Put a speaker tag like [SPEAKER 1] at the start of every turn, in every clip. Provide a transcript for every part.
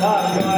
[SPEAKER 1] Bye.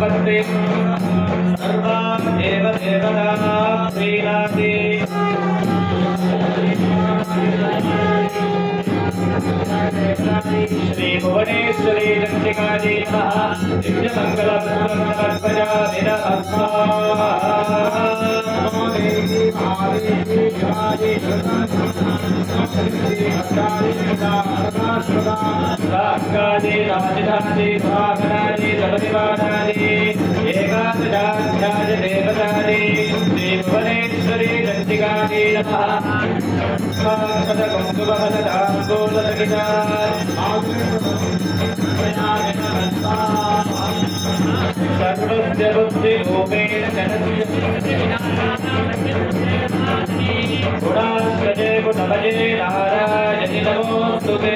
[SPEAKER 1] Shri Bhuvaneshwari चंडिकाजी नमः दिव्य मंगल समर्पयामि नमस्कारादि राजधानी स्वागतानि सर्वदिवानानि एकादशाध्याय देवतानि श्री भुवनेश्वरी चंडिकाजी नमः सर्वस्य बुद्धिरूपेण गुणाश्रजे गुणभजे नारायणि नमोऽस्तु ते